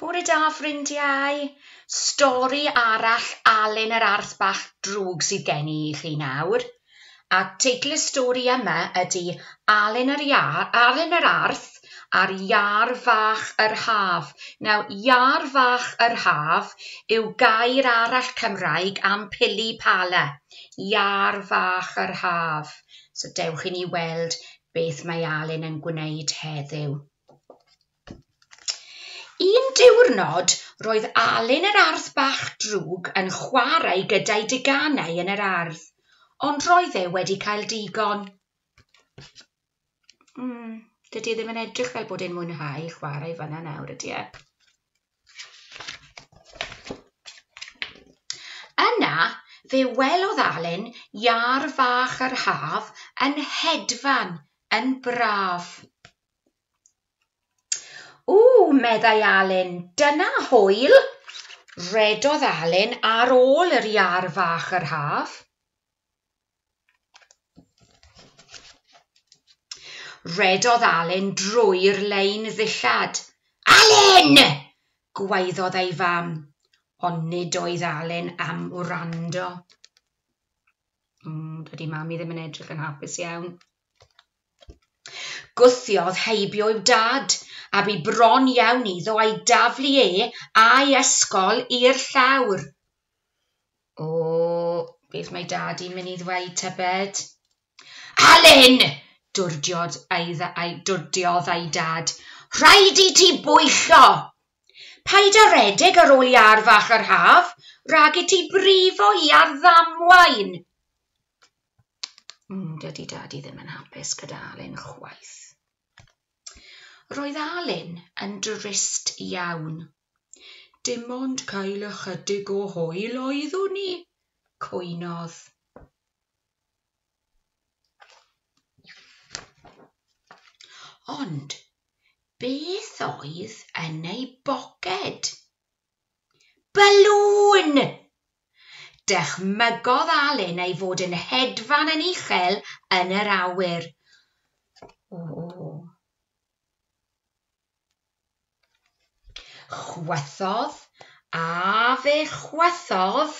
Bore da ffrindiau. Stori arall Alun yr Arth bach drwg sydd gen i chi nawr. A teitl y stori yma ydy Alun yr, Iar, Alun yr Arth a'r iar fach yr haf. Naw, iar fach yr haf yw gair arall Cymraeg am pili pala. Iar fach yr haf. So dewch i ni weld beth mae Alun yn gwneud heddiw. Un diwrnod roedd Alun yr ardd bach drwg yn chwarae gyda'i diganau yn yr ardd, ond roedd e wedi cael digon. Mm, dydy e ddim yn edrych fel bod e'n mwynhau chwarae fyna nawr ydy e. Yna, fe welodd Alun iar fach yr haf yn hedfan yn braf meddai Alun, dyna hwyl! Redodd Alun ar ôl yr iar fach yr haf. Redodd Alun drwy'r lein ddillad. Alun! Gwaeddodd ei fam, ond nid oedd Alun am wrando. Mm, dydy mam i ddim yn edrych yn hapus iawn. Gwthiodd heibio i'w dad, a bu bron iawn iddo a'i daflu e a'i ysgol i'r llawr. O, beth mae dad i'n mynd i ddweud tybed? Alun! Dwrdiodd ei, ei, dwrdiodd ei dad. Rhaid i ti bwyllo! Paid a redeg ar ôl i arfach yr haf, rhag i ti brifo i ar ddamwain. Mm, dydy dad i ddim yn hapus gyda Alun chwaith. Roedd Alun yn drist iawn. Dim ond cael ychydig o hwyl oeddwn ni, cwynodd. Ond beth oedd yn ei boced? Balŵn! Dechmygodd Alun ei fod yn hedfan yn uchel yn yr awyr. O, chwethodd a fe chwethodd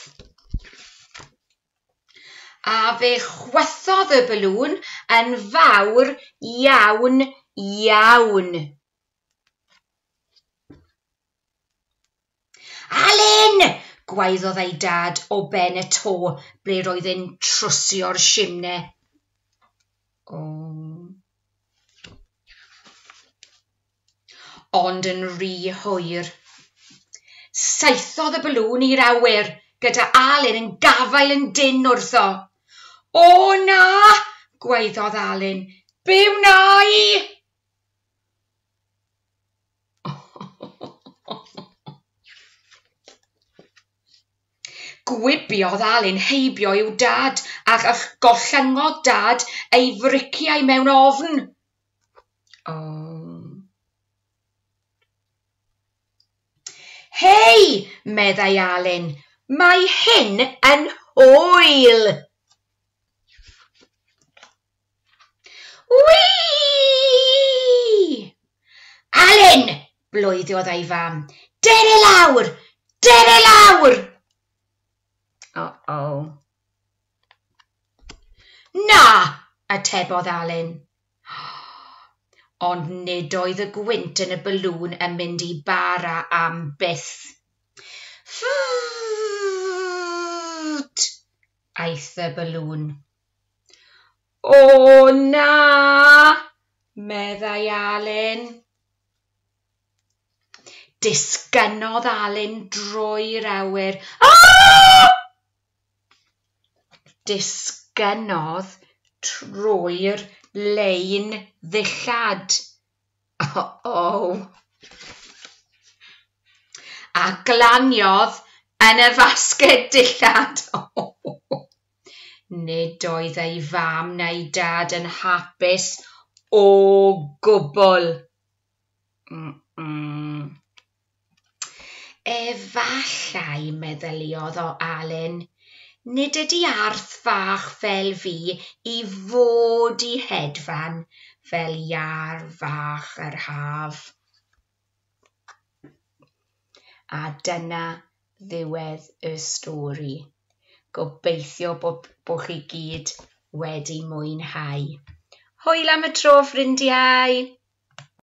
a fe chwethodd y balŵn yn fawr iawn iawn. Alun! gwaeddodd ei dad o ben y to ble roedd e'n trwsio'r simne. O, ond yn rhy hwyr. Saethodd y balŵn i'r awyr, gyda Alun yn gafael yn dyn wrtho. O na! gwaeddodd Alun. Byw na i? Gwibiodd Alun heibio i'w dad ac gollyngodd dad ei friciau mewn ofn. O, oh, Hei! meddai Alun, mae hyn yn hwyl! Wii! Alun! blwyddiodd ei fam. Dere lawr! Dere lawr! Uh-oh. Na! atebodd Alun ond nid oedd y gwynt yn y balŵn yn mynd i bara am byth. Ffwt! aeth y balŵn. O na! meddai Alun. Disgynodd Alun drwy'r awyr. Disgynodd trwy'r lein ddillad. O, oh. A glaniodd yn y fasged dillad. Nid oedd ei fam neu dad yn hapus o gwbl. Mm -mm. Efallai, meddyliodd o Alun, Nid ydy arth fach fel fi i fod i hedfan fel iar fach yr haf. A dyna ddiwedd y stori. Gobeithio bod bo chi gyd wedi mwynhau. Hwyl am y tro, ffrindiau!